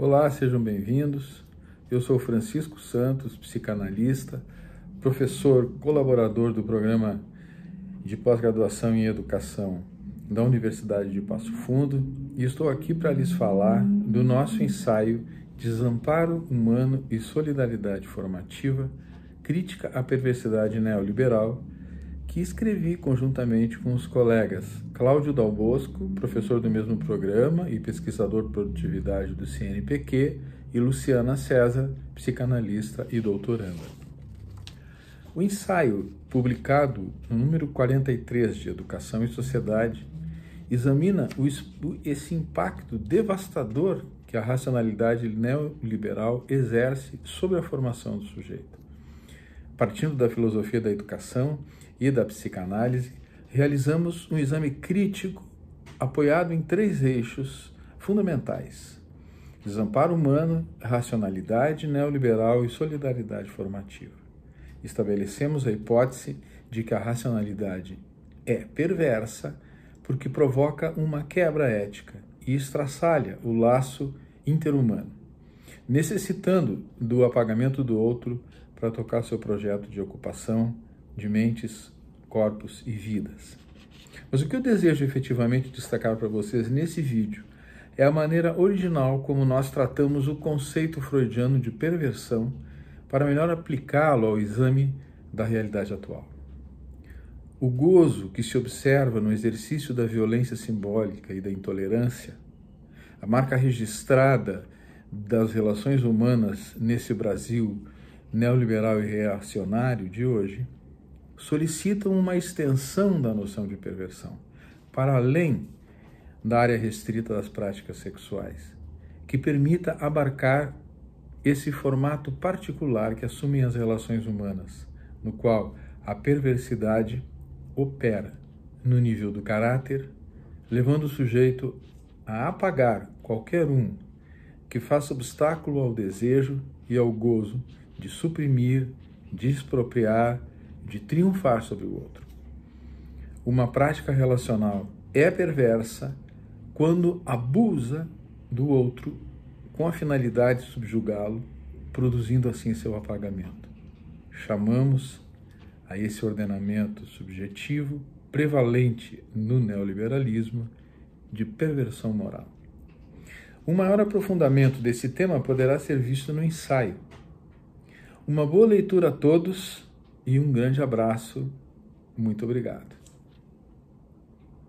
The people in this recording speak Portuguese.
Olá, sejam bem-vindos. Eu sou Francisco Santos, psicanalista, professor colaborador do programa de pós-graduação em educação da Universidade de Passo Fundo e estou aqui para lhes falar do nosso ensaio Desamparo Humano e Solidariedade Formativa, Crítica à Perversidade Neoliberal que escrevi conjuntamente com os colegas Cláudio Dal Bosco, professor do mesmo programa e pesquisador de produtividade do CNPq, e Luciana César, psicanalista e doutoranda. O ensaio, publicado no número 43 de Educação e Sociedade, examina esse impacto devastador que a racionalidade neoliberal exerce sobre a formação do sujeito. Partindo da filosofia da educação e da psicanálise, realizamos um exame crítico apoiado em três eixos fundamentais: desamparo humano, racionalidade neoliberal e solidariedade formativa. Estabelecemos a hipótese de que a racionalidade é perversa porque provoca uma quebra ética e estraçalha o laço interhumano, necessitando do apagamento do outro para tocar seu projeto de ocupação de mentes, corpos e vidas. Mas o que eu desejo efetivamente destacar para vocês nesse vídeo é a maneira original como nós tratamos o conceito freudiano de perversão para melhor aplicá-lo ao exame da realidade atual. O gozo que se observa no exercício da violência simbólica e da intolerância, a marca registrada das relações humanas nesse Brasil neoliberal e reacionário de hoje, solicitam uma extensão da noção de perversão para além da área restrita das práticas sexuais, que permita abarcar esse formato particular que assumem as relações humanas, no qual a perversidade opera no nível do caráter, levando o sujeito a apagar qualquer um que faça obstáculo ao desejo e ao gozo de suprimir, de expropriar, de triunfar sobre o outro. Uma prática relacional é perversa quando abusa do outro com a finalidade de subjugá-lo, produzindo assim seu apagamento. Chamamos a esse ordenamento subjetivo prevalente no neoliberalismo de perversão moral. Um maior aprofundamento desse tema poderá ser visto no ensaio. Uma boa leitura a todos e um grande abraço. Muito obrigado.